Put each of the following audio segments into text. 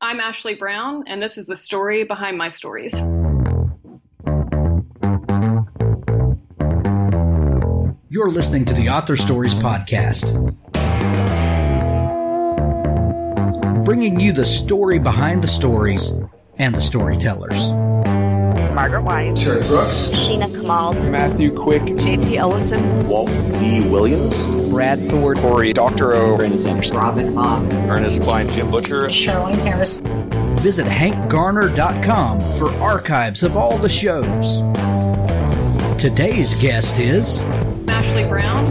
I'm Ashley Brown, and this is the story behind my stories. You're listening to the Author Stories Podcast, bringing you the story behind the stories and the storytellers. Margaret White, Terry Brooks, Sheena Kamal, Matthew Quick, JT Ellison, Walt D. Williams, Brad Thor, Cory Doctorow, Brandon Sanderson, Robin Mom, Ernest Cline, Jim Butcher, Sherwin Harris. Visit hankgarner.com for archives of all the shows. Today's guest is Ashley Brown.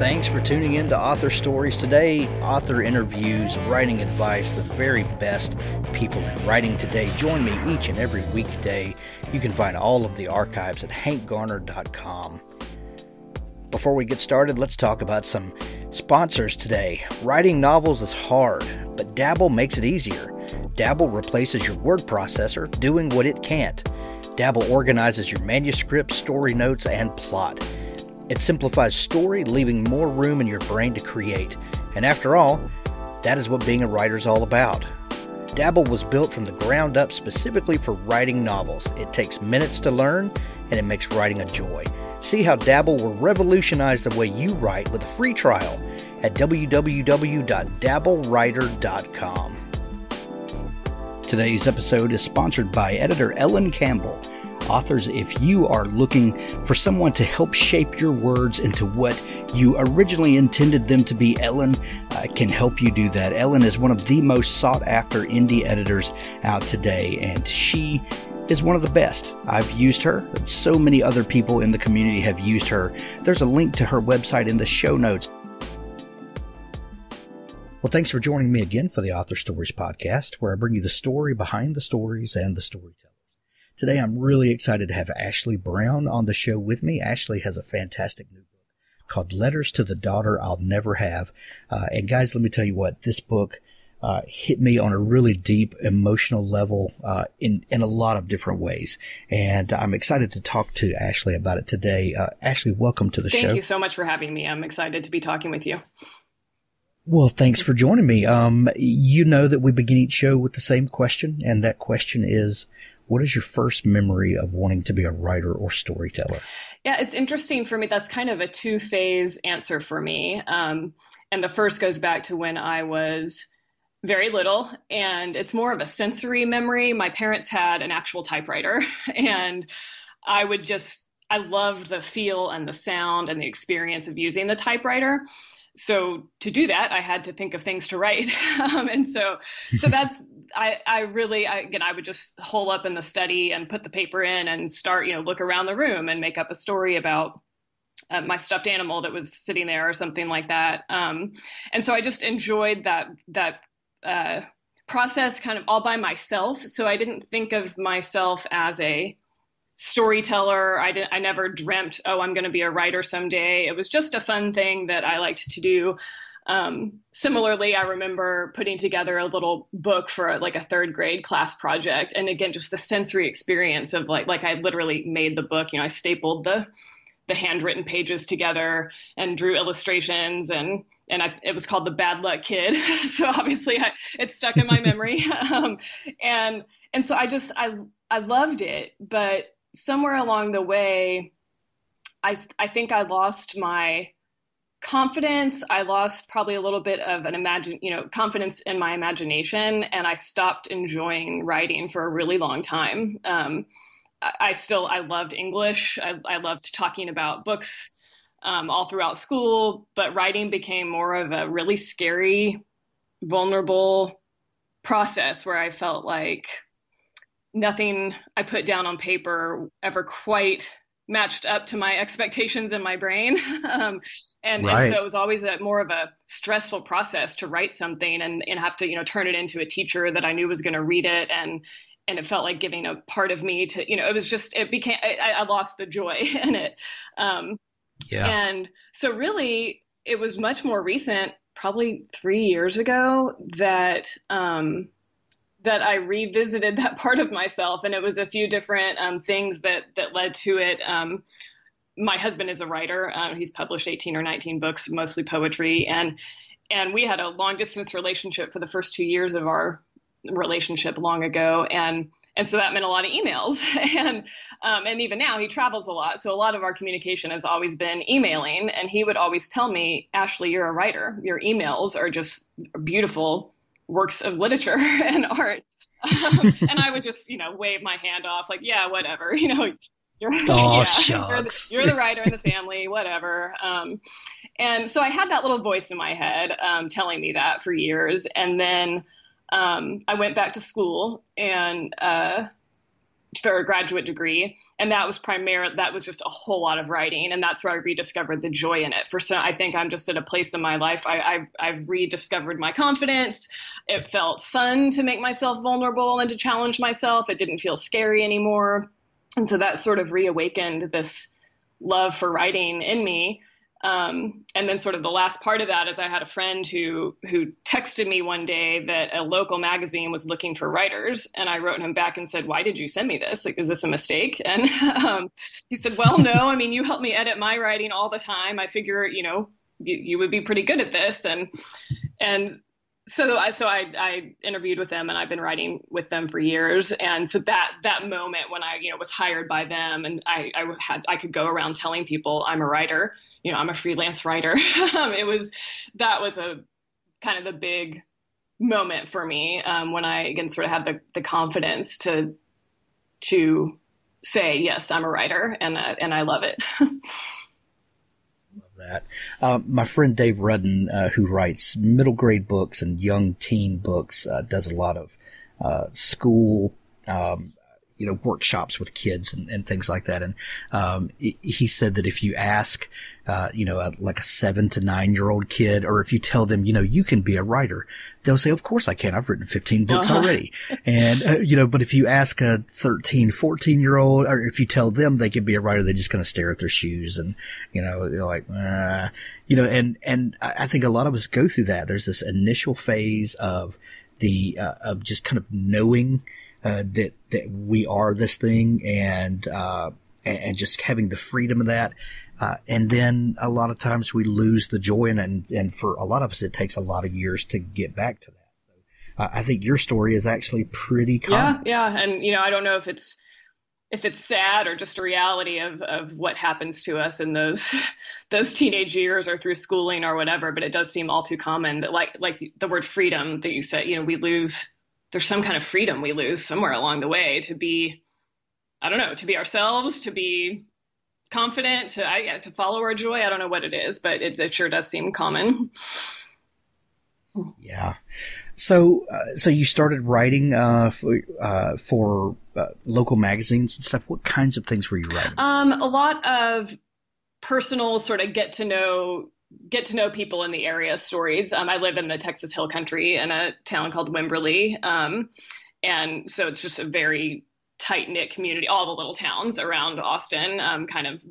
Thanks for tuning in to Author Stories today. Author interviews, writing advice, the very best people in writing today. Join me each and every weekday. You can find all of the archives at hankgarner.com. Before we get started, let's talk about some sponsors today. Writing novels is hard, but Dabble makes it easier. Dabble replaces your word processor, doing what it can't. Dabble organizes your manuscript, story notes, and plot. It simplifies story, leaving more room in your brain to create. And after all, that is what being a writer is all about. Dabble was built from the ground up specifically for writing novels. It takes minutes to learn, and it makes writing a joy. See how Dabble will revolutionize the way you write with a free trial at www.dabblewriter.com. Today's episode is sponsored by editor Ellen Campbell. Authors, if you are looking for someone to help shape your words into what you originally intended them to be, Ellen uh, can help you do that. Ellen is one of the most sought after indie editors out today, and she is one of the best. I've used her. So many other people in the community have used her. There's a link to her website in the show notes. Well, thanks for joining me again for the Author Stories podcast, where I bring you the story behind the stories and the storytellers. Today, I'm really excited to have Ashley Brown on the show with me. Ashley has a fantastic new book called Letters to the Daughter I'll Never Have. Uh, and guys, let me tell you what, this book uh, hit me on a really deep emotional level uh, in in a lot of different ways, and I'm excited to talk to Ashley about it today. Uh, Ashley, welcome to the Thank show. Thank you so much for having me. I'm excited to be talking with you. Well, thanks for joining me. Um, you know that we begin each show with the same question, and that question is, what is your first memory of wanting to be a writer or storyteller? Yeah, it's interesting for me. That's kind of a two phase answer for me. Um, and the first goes back to when I was very little, and it's more of a sensory memory. My parents had an actual typewriter, and I would just, I loved the feel and the sound and the experience of using the typewriter so to do that i had to think of things to write um, and so so that's i i really I, again i would just hole up in the study and put the paper in and start you know look around the room and make up a story about uh, my stuffed animal that was sitting there or something like that um, and so i just enjoyed that that uh, process kind of all by myself so i didn't think of myself as a storyteller. I didn't, I never dreamt, oh, I'm going to be a writer someday. It was just a fun thing that I liked to do. Um, similarly, I remember putting together a little book for like a third grade class project, and again, just the sensory experience of like, like I literally made the book. You know, I stapled the the handwritten pages together and drew illustrations and and I, it was called the Bad Luck Kid. so obviously, I, it stuck in my memory. um, and and so I just I I loved it, but somewhere along the way, I I think I lost my confidence. I lost probably a little bit of an imagine, you know, confidence in my imagination, and I stopped enjoying writing for a really long time. Um, I, I, still I loved English. I, I loved talking about books um, all throughout school, but writing became more of a really scary, vulnerable process where I felt like nothing I put down on paper ever quite matched up to my expectations in my brain. um, and, right. and, so it was always a more of a stressful process to write something and, and have to, you know, turn it into a teacher that I knew was going to read it. And, and it felt like giving a part of me to, you know, it was just, it became, I, I lost the joy in it. Um, yeah. And so really it was much more recent, probably three years ago that, um, that I revisited that part of myself, and it was a few different um, things that that led to it. Um, my husband is a writer. Uh, he's published 18 or 19 books, mostly poetry, and and we had a long distance relationship for the first two years of our relationship long ago, and and so that meant a lot of emails. And um, and even now he travels a lot. So a lot of our communication has always been emailing. And he would always tell me ashley you're a writer. Your emails are just beautiful works of literature and art. Um, and i would just you know wave my hand off like yeah whatever you know you're, oh, yeah, shucks. You're, the, you're the writer in the family whatever um, and so i had that little voice in my head um, telling me that for years and then um, I went back to school and uh, for a graduate degree, and that was primarily that was just a whole lot of writing, and that's where I rediscovered the joy in it. For so, I think I'm just at a place in my life I, I I've rediscovered my confidence. It felt fun to make myself vulnerable and to challenge myself. It didn't feel scary anymore, and so that sort of reawakened this love for writing in me. Um, and then sort of the last part of that is I had a friend who who texted me one day that a local magazine was looking for writers, and I wrote him back and said, "Why did you send me this? Like, is this a mistake?" And um, he said, "Well, no. I mean, you help me edit my writing all the time. I figure, you know, you, you would be pretty good at this." And and so I so I, I interviewed with them and I've been writing with them for years and so that that moment when I you know was hired by them and I, I had I could go around telling people I'm a writer you know I'm a freelance writer um, it was that was a kind of the big moment for me um, when I again sort of had the the confidence to to say yes I'm a writer and uh, and I love it. that. Um, my friend Dave Rudden, uh, who writes middle grade books and young teen books, uh, does a lot of uh, school, um, you know, workshops with kids and, and things like that. And um, he said that if you ask, uh, you know, a, like a seven to nine year old kid, or if you tell them, you know, you can be a writer, they'll say, of course I can. I've written 15 books uh-huh. already. and, uh, you know, but if you ask a 13, 14 year old, or if you tell them they can be a writer, they're just going to stare at their shoes and, you know, they're like, uh, you know, and, and I think a lot of us go through that. There's this initial phase of the, uh, of just kind of knowing, uh, that that we are this thing and uh, and just having the freedom of that. Uh, and then a lot of times we lose the joy in. And, and for a lot of us, it takes a lot of years to get back to that. So I think your story is actually pretty common. Yeah. Yeah. And, you know, I don't know if it's, if it's sad or just a reality of, of what happens to us in those those teenage years or through schooling or whatever, but it does seem all too common that like like the word freedom that you said, you know, we lose there's some kind of freedom we lose somewhere along the way to be i don't know to be ourselves to be confident to I, to follow our joy. I don't know what it is but it, it sure does seem common. Yeah. So uh, so you started writing uh, for, uh, for uh, local magazines and stuff. What kinds of things were you writing? Um a lot of personal sort of get to know get to know people in the area stories. Um, I live in the Texas Hill Country in a town called Wimberley. Um, and so it's just a very tight knit community, all the little towns around Austin, um, kind of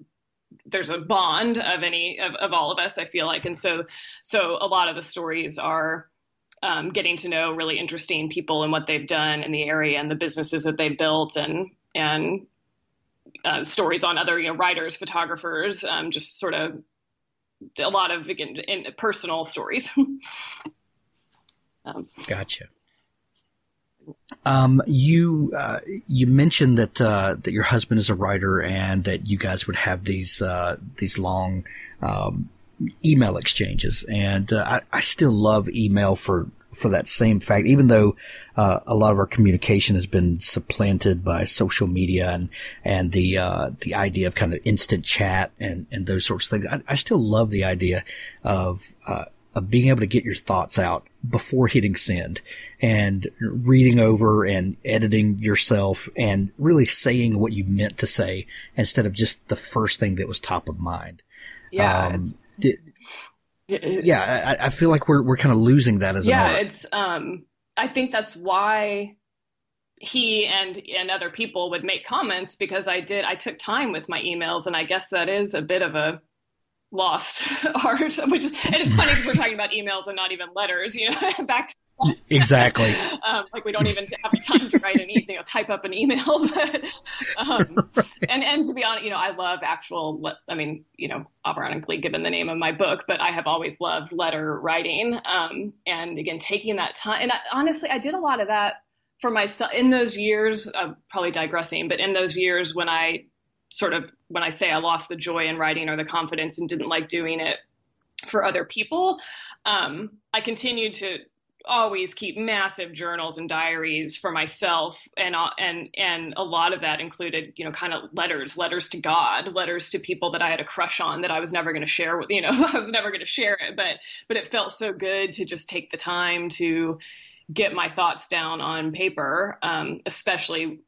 there's a bond of any of, of all of us, I feel like. And so, so a lot of the stories are, um, getting to know really interesting people and what they've done in the area and the businesses that they've built and, and, uh, stories on other, you know, writers, photographers, um, just sort of a lot of again in personal stories. um, gotcha. Um, you uh, you mentioned that uh, that your husband is a writer and that you guys would have these uh, these long um, email exchanges, and uh, I, I still love email for for that same fact, even though uh, a lot of our communication has been supplanted by social media and and the uh, the idea of kind of instant chat and and those sorts of things, I, I still love the idea of uh, of being able to get your thoughts out before hitting send and reading over and editing yourself and really saying what you meant to say instead of just the first thing that was top of mind. Yeah. Um, yeah, I, I, feel like we're we're kind of losing that as a yeah. It's um, I think that's why he and and other people would make comments because I did I took time with my emails and I guess that is a bit of a lost art which and it's funny because we're talking about emails and not even letters you know back exactly. We don't even have time to write an e- you know type up an email. but, um, and and to be honest, you know, I love actual. I mean, you know, ironically given the name of my book, but I have always loved letter writing. Um, and again, taking that time. And I, honestly, I did a lot of that for myself in those years. Uh, probably digressing, but in those years when I sort of when I say I lost the joy in writing or the confidence and didn't like doing it for other people, um, I continued to always keep massive journals and diaries for myself and uh, and and a lot of that included you know kind of letters letters to god letters to people that i had a crush on that i was never going to share with you know i was never going to share it but but it felt so good to just take the time to get my thoughts down on paper um, especially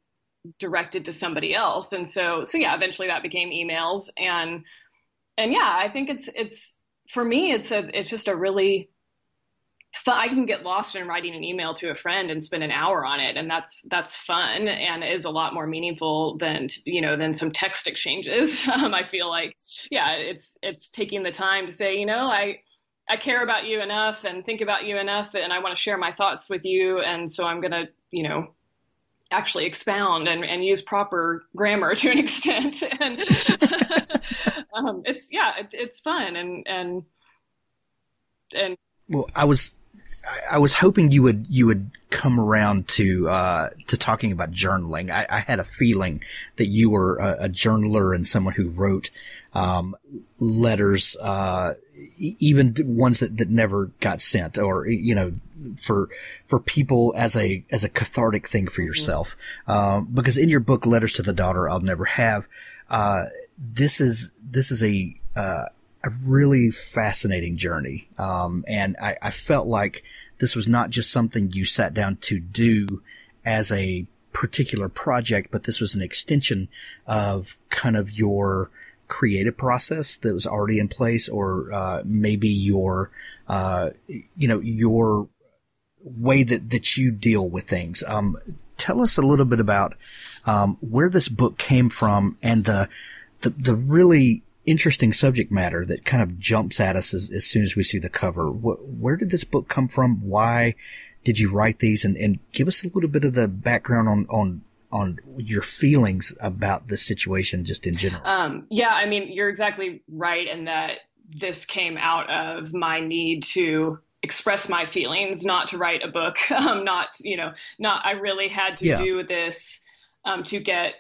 directed to somebody else and so so yeah eventually that became emails and and yeah i think it's it's for me it's a, it's just a really I can get lost in writing an email to a friend and spend an hour on it, and that's that's fun and is a lot more meaningful than you know than some text exchanges. Um, I feel like, yeah, it's it's taking the time to say, you know, I I care about you enough and think about you enough, and I want to share my thoughts with you, and so I'm gonna, you know, actually expound and, and use proper grammar to an extent and um, it's yeah it, it's fun and and and well i was I was hoping you would you would come around to uh, to talking about journaling. I, I, had a feeling that you were a, a journaler and someone who wrote um, letters, uh, even ones that, that never got sent, or you know, for for people as a as a cathartic thing for mm-hmm. yourself. Um, because in your book, "Letters to the Daughter I'll Never Have," uh, this is this is a uh, a really fascinating journey. Um, and I, I, felt like this was not just something you sat down to do as a particular project, but this was an extension of kind of your creative process that was already in place, or uh, maybe your, uh, you know, your way that that you deal with things. Um, tell us a little bit about um, where this book came from and the the, the really interesting subject matter that kind of jumps at us as, as soon as we see the cover. where did this book come from? Why did you write these? And, and give us a little bit of the background on, on, on your feelings about the situation just in general. Um, yeah, I mean, you're exactly right in that this came out of my need to express my feelings, not to write a book, um, not, you know, not, I really had to yeah. do this um, to get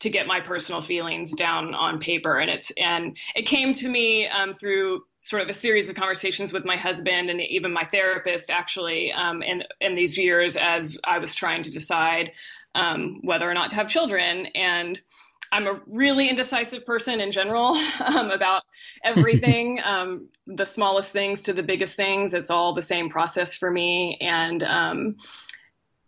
to get my personal feelings down on paper. And it's and it came to me um, through sort of a series of conversations with my husband and even my therapist actually um, in in these years as I was trying to decide um, whether or not to have children. And I'm a really indecisive person in general um, about everything, um, the smallest things to the biggest things. It's all the same process for me, and um,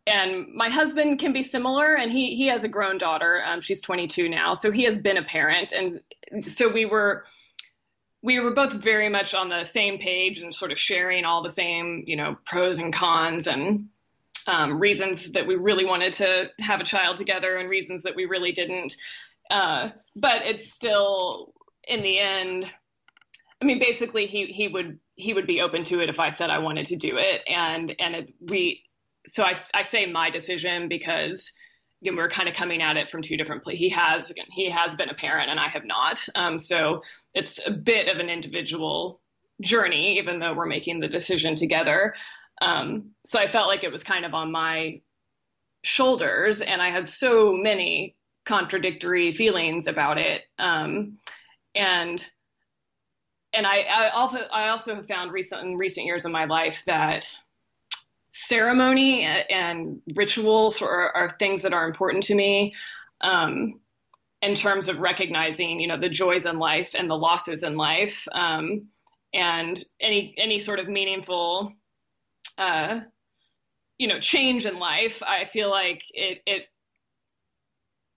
and my husband can be similar and he he has a grown daughter. Um, she's 22 now so he has been a parent. And so we were we were both very much on the same page and sort of sharing all the same you know pros and cons and um, reasons that we really wanted to have a child together and reasons that we really didn't. Uh, but it's still in the end i mean basically he he would he would be open to it if i said i wanted to do it. And and it, we so I, I say my decision because again, we're kind of coming at it from two different places. He has again, he has been a parent and I have not. Um, so it's a bit of an individual journey, even though we're making the decision together. Um, so I felt like it was kind of on my shoulders, and I had so many contradictory feelings about it. Um, and and I, I also I also have found recent in recent years of my life that ceremony and rituals are, are, things that are important to me um, in terms of recognizing, you know, the joys in life and the losses in life, um, and any any sort of meaningful, uh, you know, change in life. I feel like it it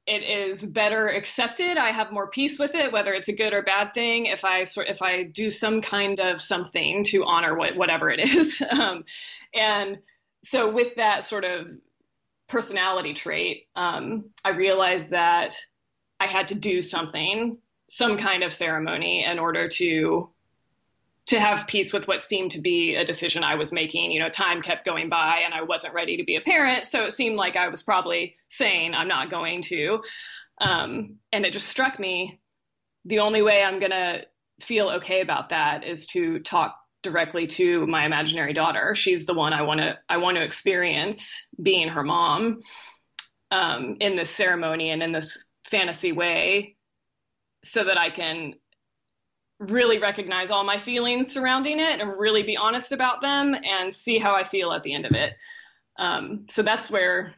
it is better accepted. I have more peace with it, whether it's a good or bad thing. If I sort, if I do some kind of something to honor what, whatever it is, um, and so with that sort of personality trait, um, I realized that I had to do something, some kind of ceremony, in order to to have peace with what seemed to be a decision I was making. You know, time kept going by and I wasn't ready to be a parent. So it seemed like I was probably saying I'm not going to. Um, and it just struck me the only way I'm going to feel okay about that is to talk directly to my imaginary daughter. She's the one I want to I want to experience being her mom um, in this ceremony and in this fantasy way, so that I can really recognize all my feelings surrounding it and really be honest about them and see how I feel at the end of it. Um, so that's where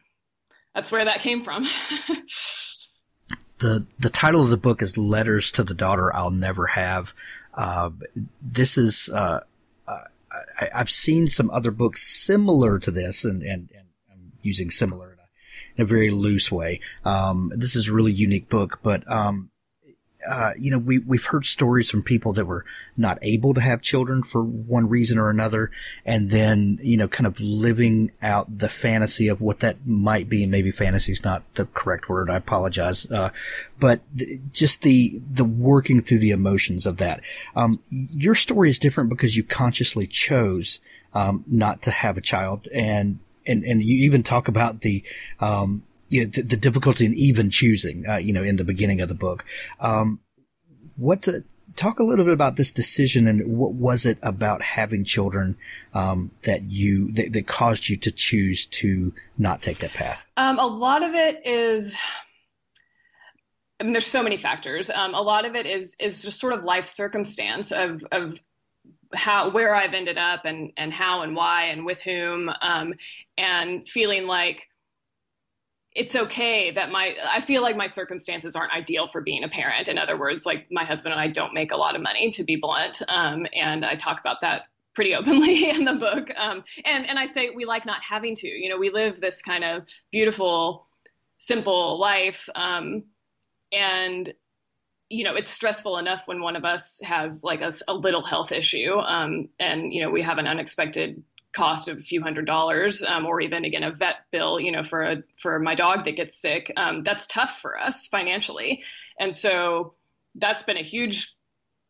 that's where that came from. the the title of the book is Letters to the Daughter I'll Never Have. Uh, this is uh, I, have seen some other books similar to this, and and, and I'm using similar in a, in a very loose way. Um, this is a really unique book, but um, uh, you know, we, we've heard stories from people that were not able to have children for one reason or another. And then, you know, kind of living out the fantasy of what that might be. And maybe fantasy is not the correct word. I apologize. Uh, but th- just the, the working through the emotions of that. Um, your story is different because you consciously chose, um, not to have a child and, and, and you even talk about the, um, you know, the, the, difficulty in even choosing, uh, you know, in the beginning of the book. Um, what to, talk a little bit about this decision and what was it about having children um, that you that, that, caused you to choose to not take that path? Um, a lot of it is. I mean, there's so many factors. Um, a lot of it is is just sort of life circumstance of of how where I've ended up and and how and why and with whom, um, and feeling like it's okay that my I feel like my circumstances aren't ideal for being a parent. In other words, like my husband and I don't make a lot of money, to be blunt, um, and I talk about that pretty openly in the book. Um, and and I say we like not having to. You know, we live this kind of beautiful, simple life, um, and you know it's stressful enough when one of us has like a, a little health issue, um, and you know we have an unexpected cost of a few hundred dollars, um, or even again a vet bill, you know, for a for my dog that gets sick. Um, that's tough for us financially, and so that's been a huge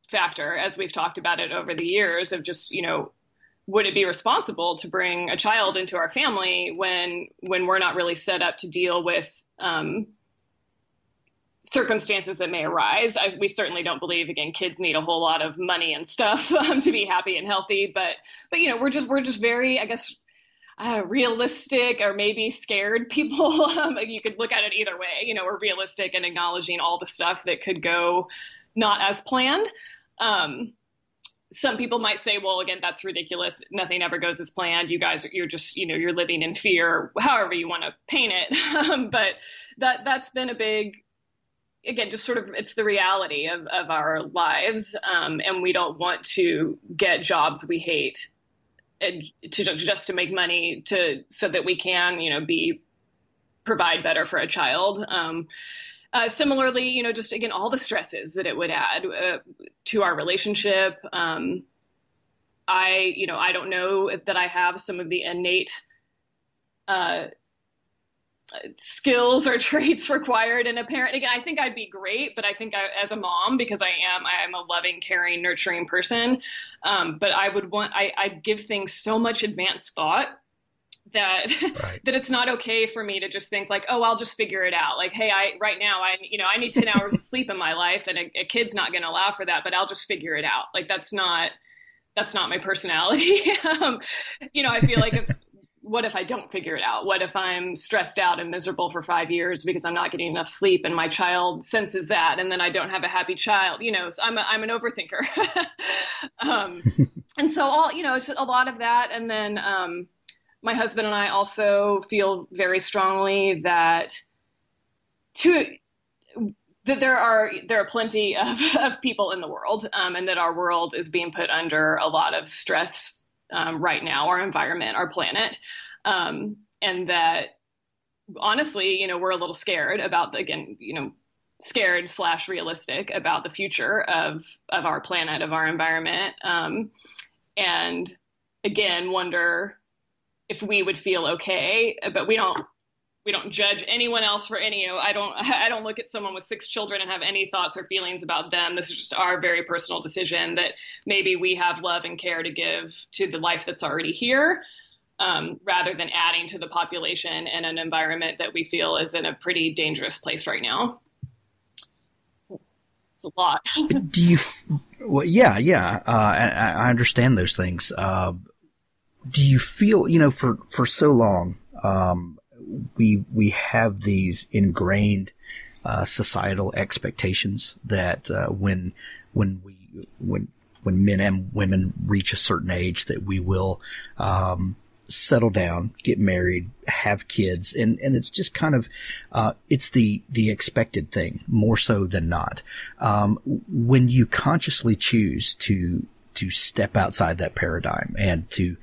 factor as we've talked about it over the years of just you know would it be responsible to bring a child into our family when when we're not really set up to deal with um, circumstances that may arise. I, we certainly don't believe again kids need a whole lot of money and stuff um, to be happy and healthy, but but you know we're just we're just very I guess uh, realistic or maybe scared people. um, you could look at it either way. You know, we're realistic and acknowledging all the stuff that could go not as planned. Um, some people might say, well, again, that's ridiculous. Nothing ever goes as planned. You guys, you're just, you know, you're living in fear, however you want to paint it. Um, but that that's been a big again, just sort of it's the reality of, of our lives. Um, and we don't want to get jobs we hate and to just to make money to so that we can, you know, be provide better for a child. Um, uh, similarly, you know, just again, all the stresses that it would add uh, to our relationship. Um, I, you know, I don't know that I have some of the innate uh, skills or traits required in a parent. Again, I think I'd be great, but I think I, as a mom, because I am, I am a loving, caring, nurturing person. Um, but I would want, I, I'd give things so much advanced thought that right. that it's not okay for me to just think like oh i'll just figure it out like hey i right now i you know i need 10 hours of sleep in my life and a, a kid's not going to allow for that but i'll just figure it out like that's not that's not my personality um, you know i feel like if what if I don't figure it out? What if I'm stressed out and miserable for five years because I'm not getting enough sleep and my child senses that and then I don't have a happy child? You know, so I'm, a, I'm an overthinker. um, and so all, you know, it's a lot of that. And then um, my husband and I also feel very strongly that to, that there are there are plenty of, of people in the world um, and that our world is being put under a lot of stress um, right now, our environment, our planet, um, and that honestly, you know, we're a little scared about the, again, you know, scared slash realistic about the future of of our planet, of our environment, um, and again, wonder if we would feel okay, but we don't we don't judge anyone else for any. I don't I don't look at someone with six children and have any thoughts or feelings about them. This is just our very personal decision that maybe we have love and care to give to the life that's already here. Um, rather than adding to the population in an environment that we feel is in a pretty dangerous place right now. It's a lot. Do you? Well, yeah, yeah. Uh, I, I, understand those things. Uh, do you feel, you know, for for so long, um, we we have these ingrained uh, societal expectations that uh, when when we when when men and women reach a certain age that we will um, settle down, get married, have kids, and and it's just kind of uh, it's the the expected thing more so than not. Um, when you consciously choose to to step outside that paradigm and to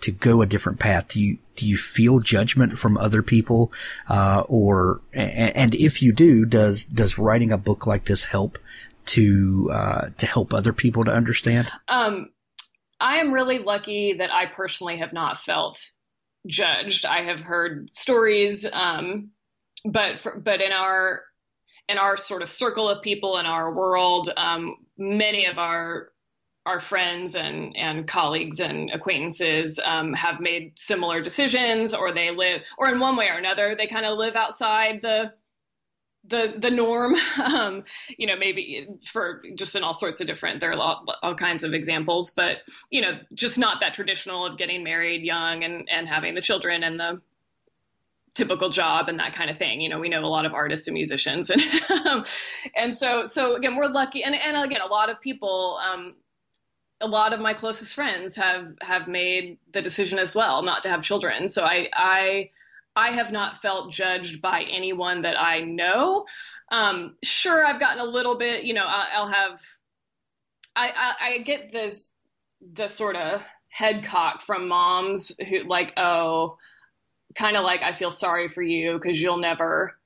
to go a different path, do you do you feel judgment from other people, uh, or and if you do, does does writing a book like this help to uh, to help other people to understand? Um, I am really lucky that I personally have not felt judged. I have heard stories, um, but for, but in our in our sort of circle of people in our world, um, many of our our friends and and colleagues and acquaintances um, have made similar decisions, or they live, or in one way or another, they kind of live outside the the the norm. Um, you know, maybe for just in all sorts of different. There are all, all kinds of examples, but you know, just not that traditional of getting married young and and having the children and the typical job and that kind of thing. You know, we know a lot of artists and musicians, and and so so again, we're lucky, and and again, a lot of people. Um, a lot of my closest friends have have made the decision as well not to have children. So I I I have not felt judged by anyone that I know. Um, sure, I've gotten a little bit. You know, I'll, I'll have I, I I get this the sort of head cock from moms who like oh kind of like I feel sorry for you because you'll never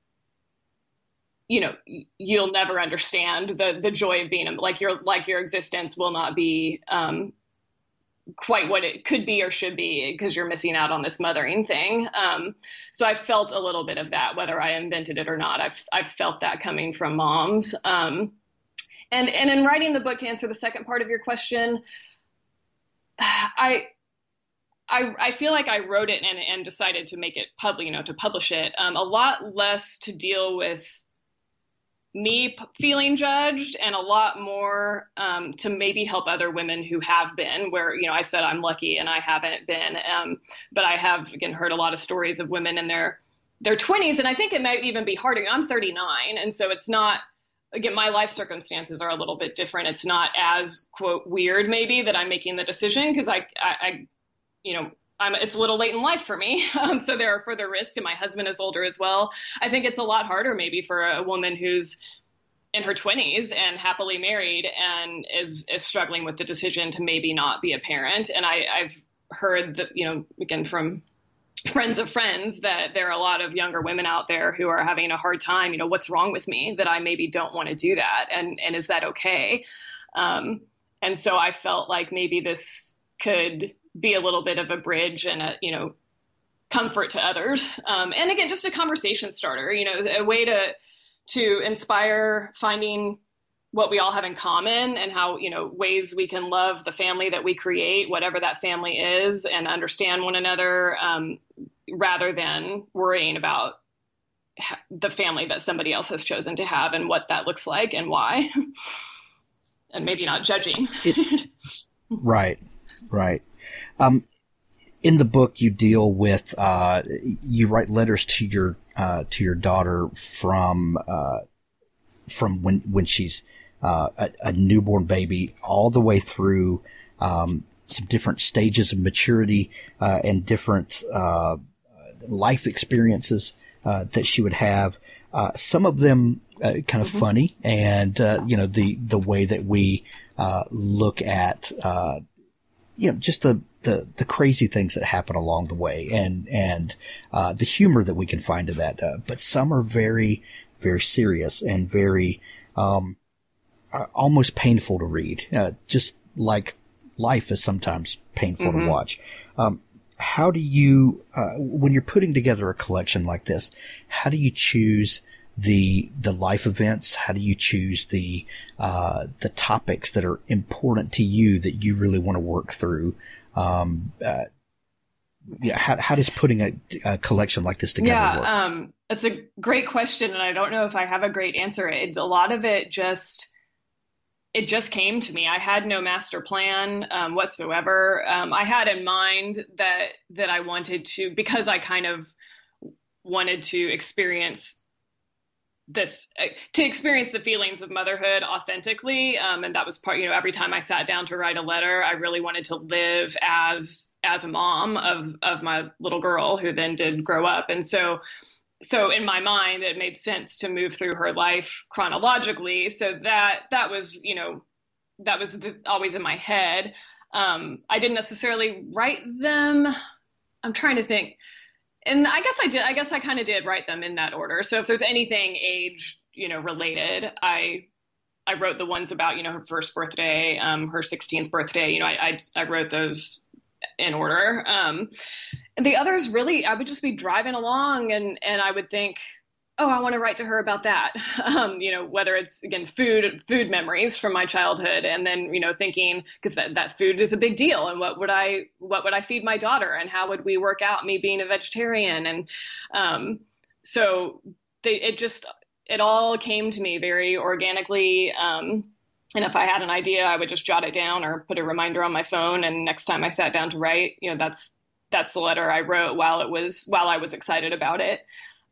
you know you'll never understand the the joy of being a, like your like your existence will not be um, quite what it could be or should be because you're missing out on this mothering thing. Um, so I felt a little bit of that, whether I invented it or not. I've I've felt that coming from moms. Um, and and in writing the book to answer the second part of your question, I. I, I feel like I wrote it and, and decided to make it public, you know, to publish it. Um, a lot less to deal with me feeling judged and a lot more um, to maybe help other women who have been where you know i said i'm lucky and i haven't been um, but i have again heard a lot of stories of women in their their 20s and i think it might even be harder. I'm 39 and so it's not again my life circumstances are a little bit different. It's not as quote weird maybe that i'm making the decision because I, I, I you know I'm, it's a little late in life for me. Um, so there are further risks, and my husband is older as well. I think it's a lot harder maybe for a woman who's in her 20s and happily married and is, is struggling with the decision to maybe not be a parent. And I, I've heard that, you know, again, from friends of friends that there are a lot of younger women out there who are having a hard time you know what's wrong with me that i maybe don't want to do that and and is that okay um, and so i felt like maybe this could be a little bit of a bridge and a you know comfort to others. Um, and again just a conversation starter you know a way to to inspire finding what we all have in common and how you know ways we can love the family that we create whatever that family is and understand one another um, rather than worrying about the family that somebody else has chosen to have and what that looks like and why. And maybe not judging. It, right right um, in the book, you deal with uh, you write letters to your uh, to your daughter from uh, from when when she's uh, a, a, newborn baby all the way through um, some different stages of maturity uh, and different uh, life experiences that she would have. some of them kind of mm-hmm. funny, and you know the the way that we look at you know just the the the crazy things that happen along the way and and uh, the humor that we can find in that. Uh, but some are very very serious and very um, almost painful to read. Uh, just like life is sometimes painful mm-hmm. to watch. Um, how do you, uh, when you're putting together a collection like this, how do you choose the the life events? How do you choose the uh, the topics that are important to you that you really want to work through? Um, uh, yeah, how, how does putting a, a, collection like this together yeah, work? Um, it's a great question, and I don't know if I have a great answer. It, a lot of it just it just came to me. I had no master plan um, whatsoever. Um, I had in mind that that I wanted to because I kind of wanted to experience this uh, to experience the feelings of motherhood authentically. Um, and that was part you know every time i sat down to write a letter i really wanted to live as as a mom of of my little girl who then did grow up. And so so in my mind it made sense to move through her life chronologically. So that that was you know that was the, always in my head. Um, i didn't necessarily write them. I'm trying to think and I guess I did. I guess I kind of did write them in that order. So if there's anything age, you know, related, I I wrote the ones about you know her first birthday, um, her 16th birthday. You know, I, I I, wrote those in order. Um, and the others really, I would just be driving along and and I would think, oh, I want to write to her about that. Um, you know, whether it's again food food memories from my childhood, and then you know thinking because that that food is a big deal, and what would I what would I feed my daughter, and how would we work out me being a vegetarian, and um, so they, it just it all came to me very organically. Um, and if I had an idea, I would just jot it down or put a reminder on my phone. And next time I sat down to write, you know, that's that's the letter I wrote while it was while I was excited about it.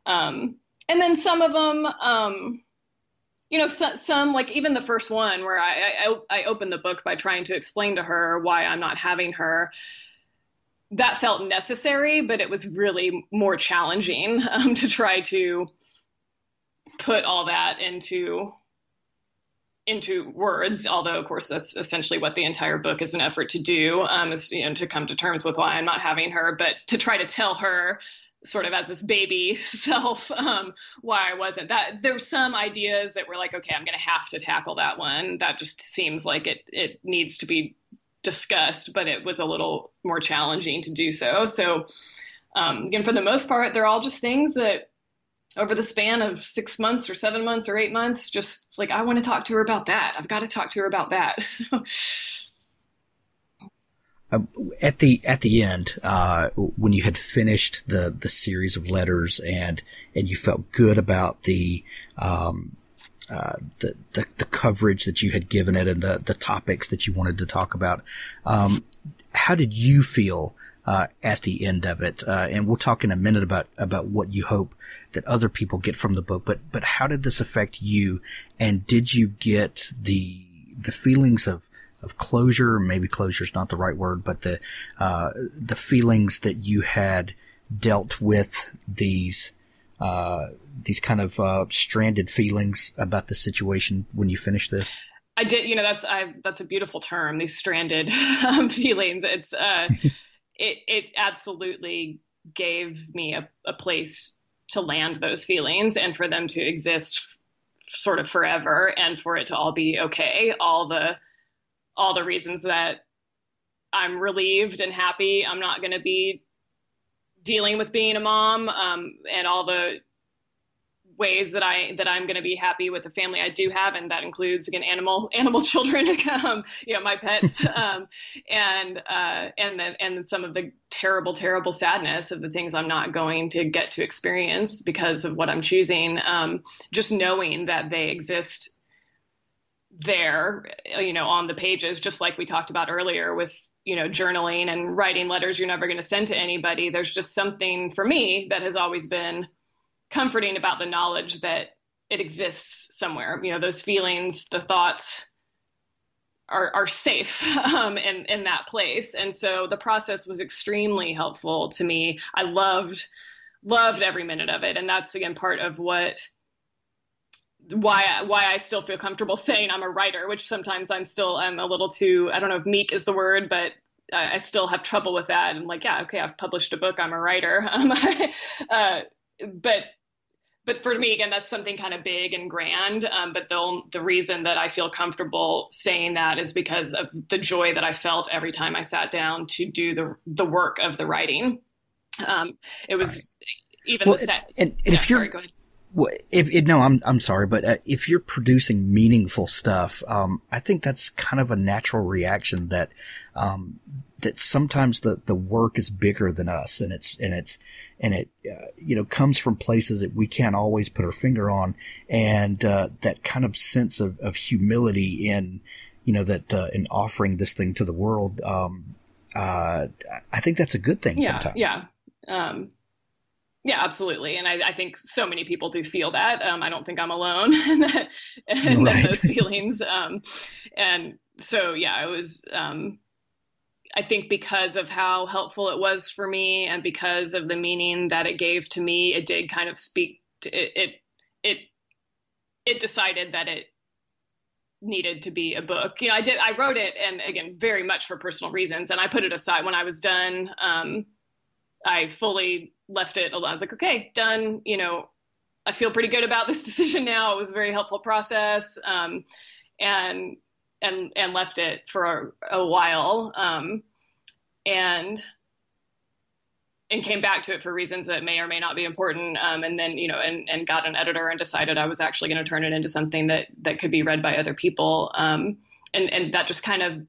Um, and then some of them, um, you know, some, some, like even the first one where I, I I opened the book by trying to explain to her why I'm not having her. That felt necessary, but it was really more challenging um, to try to put all that into into words although of course that's essentially what the entire book is an effort to do um, is you know to come to terms with why i'm not having her but to try to tell her sort of as this baby self um, why I wasn't. That there were some ideas that were like okay I'm going to have to tackle that one. That just seems like it it needs to be discussed but it was a little more challenging to do so. So um, again for the most part they're all just things that over the span of six months or seven months or eight months just like I want to talk to her about that. I've got to talk to her about that uh, at the at the end, uh, when you had finished the the series of letters and and you felt good about the um, uh, the, the, the coverage that you had given it and the the topics that you wanted to talk about, um, how did you feel uh, at the end of it? Uh, and we'll talk in a minute about about what you hope that other people get from the book. But but how did this affect you? And did you get the the feelings of of closure. Maybe closure is not the right word, but the uh, the feelings that you had dealt with these uh, these kind of uh, stranded feelings about the situation when you finished this. I did, you know, that's I've, that's a beautiful term. These stranded um, feelings. It's uh, it it absolutely gave me a, a place to land those feelings and for them to exist sort of forever and for it to all be okay. All the all the reasons that I'm relieved and happy I'm not going to be dealing with being a mom um, and all the ways that I that I'm going to be happy with the family I do have, and that includes again animal animal children, um, you know, my pets, um, and uh, and then and some of the terrible terrible sadness of the things I'm not going to get to experience because of what I'm choosing. Um, just knowing that they exist there, you know, on the pages, just like we talked about earlier with, you know, journaling and writing letters you're never going to send to anybody. There's just something for me that has always been comforting about the knowledge that it exists somewhere. You know, those feelings, the thoughts are, are safe um, in, in that place. And so the process was extremely helpful to me. I loved, loved every minute of it. And that's, again, part of what why why I still feel comfortable saying I'm a writer, which sometimes I'm still I'm a little too I don't know if meek is the word, but I, I still have trouble with that. And I'm like, yeah, okay, I've published a book, I'm a writer. Um, uh, but but for me again that's something kind of big and grand um, but the, the reason that i feel comfortable saying that is because of the joy that i felt every time i sat down to do the, the work of the writing um, it was right. even well, the set and, and yeah, if you're sorry, if, no, I'm I'm sorry, but uh, if you're producing meaningful stuff, um, I think that's kind of a natural reaction that um, that sometimes the the work is bigger than us, and it's and it's and it uh, you know comes from places that we can't always put our finger on, and uh, that kind of sense of, of humility in you know that uh, in offering this thing to the world. Um, uh, I think that's a good thing. Yeah, sometimes. yeah. Yeah, absolutely. And I, I, think so many people do feel that. Um, I don't think I'm alone in, that, in right. those feelings. Um, and so, yeah, it was, um, I think because of how helpful it was for me and because of the meaning that it gave to me, it did kind of speak to it, it, it, it decided that it needed to be a book. You know, I did, I wrote it and again, very much for personal reasons. And I put it aside when I was done. Um, I fully left it. I was like, okay, done. You know, I feel pretty good about this decision now. It was a very helpful process, um, and and and left it for a, a while, um, and and came back to it for reasons that may or may not be important. Um, and then you know, and and got an editor and decided I was actually going to turn it into something that that could be read by other people. Um, and and that just kind of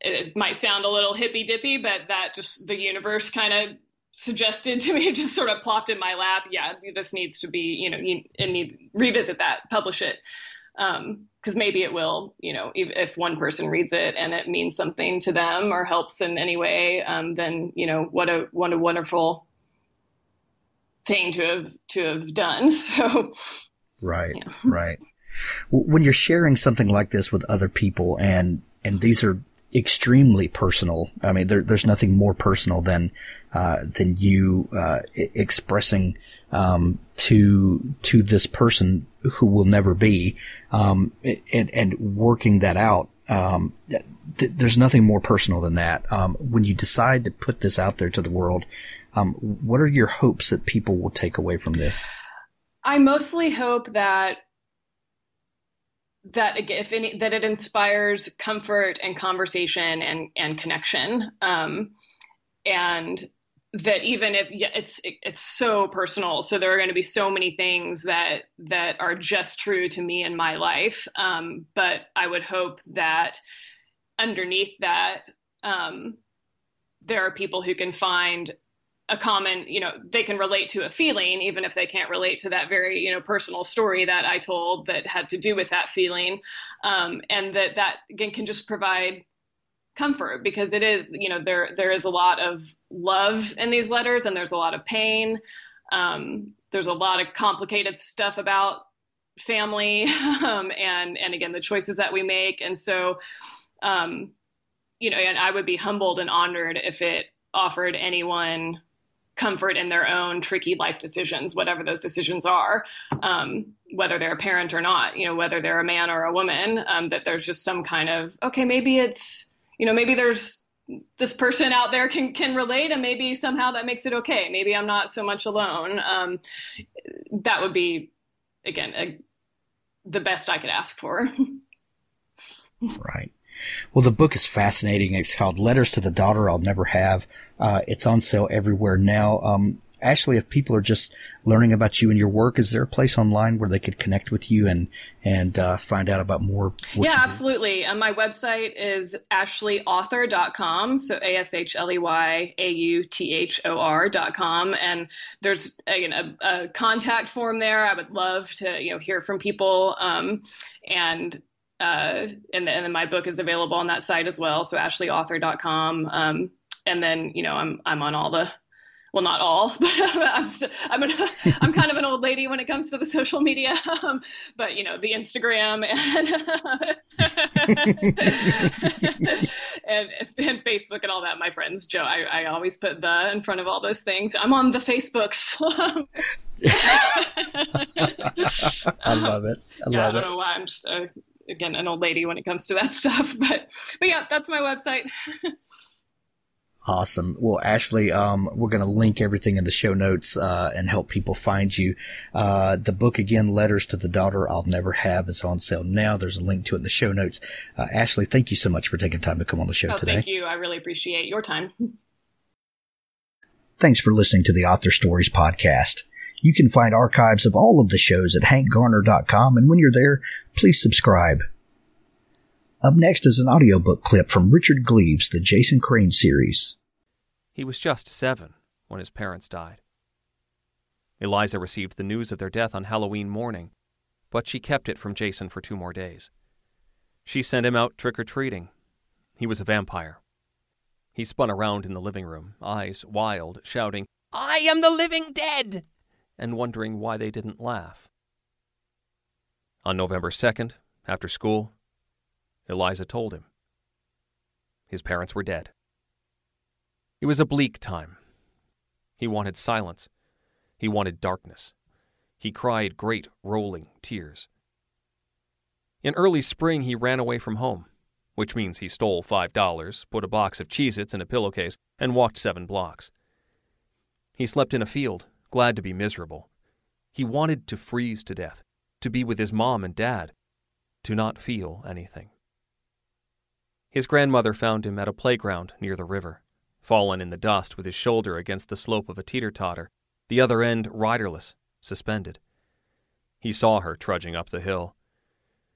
it might sound a little hippy dippy, but that just the universe kind of suggested to me, just sort of plopped in my lap. Yeah, this needs to be, you know, it needs revisit that, publish it. Um, cause maybe it will, you know, if, if, one person reads it and it means something to them or helps in any way, um, then, you know, what a, what a wonderful thing to have, to have done. So. Right. Yeah. Right. When you're sharing something like this with other people and, and these are extremely personal. I mean, there, there's nothing more personal than uh, than you uh, expressing um, to to this person who will never be, um, and and working that out. Um, th- there's nothing more personal than that. Um, when you decide to put this out there to the world, um, what are your hopes that people will take away from this? I mostly hope that that if any that it inspires comfort and conversation and and connection. Um, and that even if yeah, it's it, it's so personal. So there are going to be so many things that that are just true to me in my life. Um, but i would hope that underneath that um, there are people who can find a common, you know, they can relate to a feeling, even if they can't relate to that very, you know, personal story that I told that had to do with that feeling. Um, and that that again can just provide comfort because it is, you know, there there is a lot of love in these letters and there's a lot of pain. Um, there's a lot of complicated stuff about family um, and and again the choices that we make. And so, um, you know, and I would be humbled and honored if it offered anyone comfort in their own tricky life decisions, whatever those decisions are, um, whether they're a parent or not, you know, whether they're a man or a woman, um, that there's just some kind of, okay, maybe it's, you know, maybe there's this person out there can, can relate and maybe somehow that makes it okay. Maybe I'm not so much alone. Um, that would be, again, a, the best I could ask for. right. Well, the book is fascinating. It's called Letters to the Daughter I'll Never Have. Uh, it's on sale everywhere now. Um, Ashley, if people are just learning about you and your work, is there a place online where they could connect with you and and uh, find out about more? yeah, absolutely. Um, my website is ashleyauthor.com. So A S H L E Y A U T H O R.com. And there's again a, a, contact form there. I would love to you know hear from people. Um, and uh, and, and then my book is available on that site as well. So ashleyauthor.com. Um, and then, you know, I'm, I'm on all the, well, not all, but I'm, st- I'm, an, I'm kind of an old lady when it comes to the social media, um, but you know, the Instagram and, and, and, Facebook and all that. My friends, Joe, I, I always put the in front of all those things. I'm on the Facebooks. I love it. I yeah, love I don't it. know why I'm just, uh, again an old lady when it comes to that stuff. But but yeah, that's my website. Awesome. Well, Ashley, um, we're going to link everything in the show notes uh, and help people find you. Uh, the book again, "Letters to the Daughter I'll Never Have," is on sale now. There's a link to it in the show notes. Uh, Ashley, thank you so much for taking time to come on the show oh, today. Thank you. I really appreciate your time. Thanks for listening to the Author Stories podcast. You can find archives of all of the shows at hankgarner.com, and when you're there, please subscribe. Up next is an audiobook clip from Richard Gleaves, the Jason Crane series. He was just seven when his parents died. Eliza received the news of their death on Halloween morning, but she kept it from Jason for two more days. She sent him out trick or treating. He was a vampire. He spun around in the living room, eyes wild, shouting, I am the living dead! and wondering why they didn't laugh. On November 2nd, after school, Eliza told him. His parents were dead. It was a bleak time. He wanted silence. He wanted darkness. He cried great rolling tears. In early spring, he ran away from home, which means he stole five dollars, put a box of Cheez Its in a pillowcase, and walked seven blocks. He slept in a field, glad to be miserable. He wanted to freeze to death, to be with his mom and dad, to not feel anything. His grandmother found him at a playground near the river, fallen in the dust with his shoulder against the slope of a teeter totter, the other end riderless, suspended. He saw her trudging up the hill.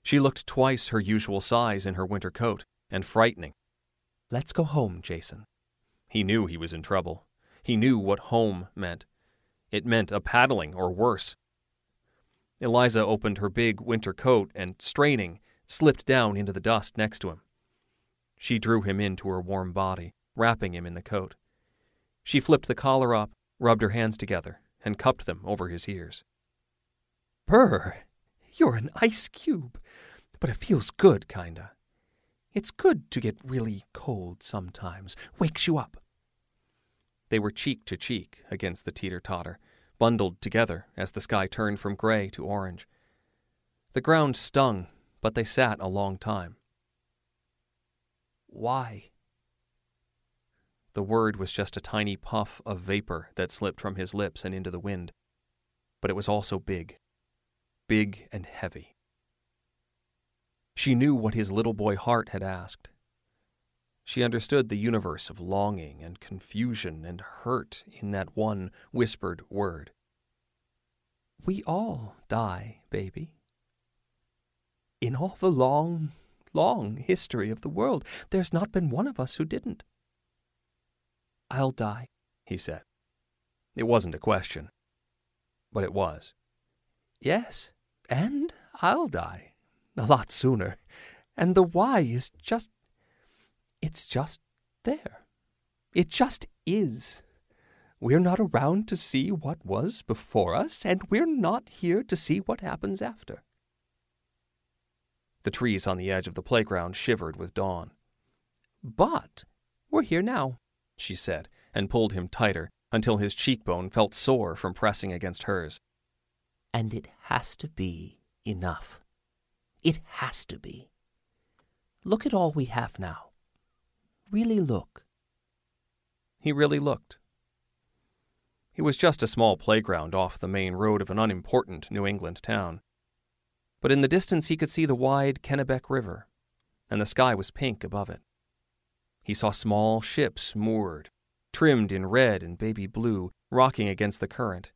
She looked twice her usual size in her winter coat, and frightening. Let's go home, Jason. He knew he was in trouble. He knew what home meant. It meant a paddling or worse. Eliza opened her big winter coat and, straining, slipped down into the dust next to him. She drew him into her warm body, wrapping him in the coat. She flipped the collar up, rubbed her hands together, and cupped them over his ears. Brr, you're an ice cube, but it feels good, kinda. It's good to get really cold sometimes. Wakes you up. They were cheek to cheek against the teeter totter, bundled together as the sky turned from gray to orange. The ground stung, but they sat a long time. Why? The word was just a tiny puff of vapor that slipped from his lips and into the wind, but it was also big, big and heavy. She knew what his little boy heart had asked. She understood the universe of longing and confusion and hurt in that one whispered word. We all die, baby. In all the long, long history of the world, there's not been one of us who didn't. I'll die, he said. It wasn't a question, but it was. Yes, and I'll die. A lot sooner. And the why is just. It's just there. It just is. We're not around to see what was before us, and we're not here to see what happens after. The trees on the edge of the playground shivered with dawn. But we're here now, she said, and pulled him tighter until his cheekbone felt sore from pressing against hers. And it has to be enough. It has to be. Look at all we have now. Really look. He really looked. It was just a small playground off the main road of an unimportant New England town. But in the distance he could see the wide Kennebec River, and the sky was pink above it. He saw small ships moored, trimmed in red and baby blue, rocking against the current.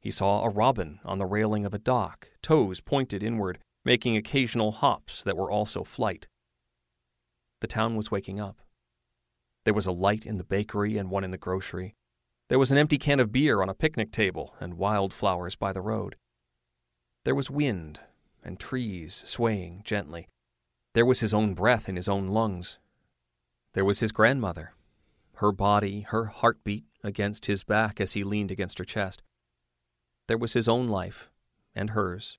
He saw a robin on the railing of a dock, toes pointed inward, making occasional hops that were also flight. The town was waking up. There was a light in the bakery and one in the grocery. There was an empty can of beer on a picnic table and wildflowers by the road. There was wind and trees swaying gently. There was his own breath in his own lungs. There was his grandmother, her body, her heartbeat against his back as he leaned against her chest. There was his own life and hers,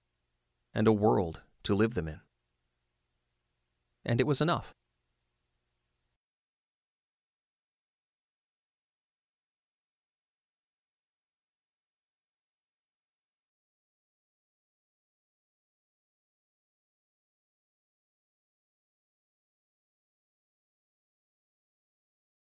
and a world to live them in. And it was enough.